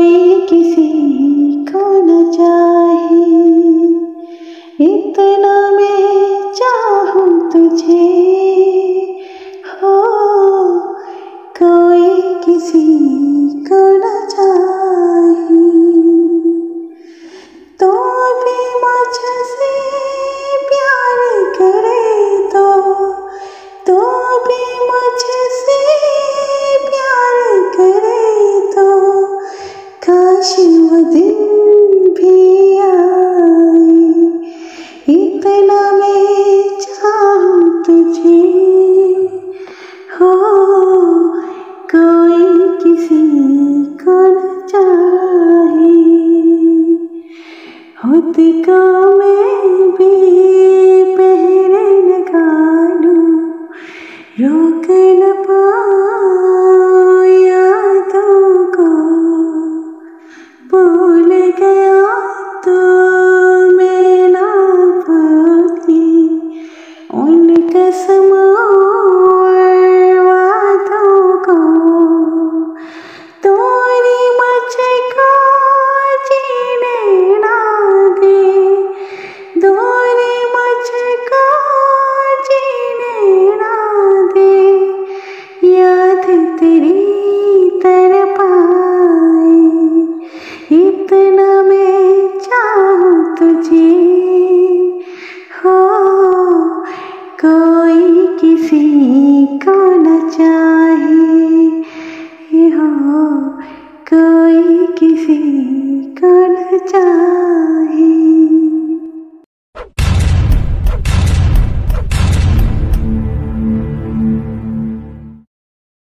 Bye. होती में भी पहरे किसी का न चाह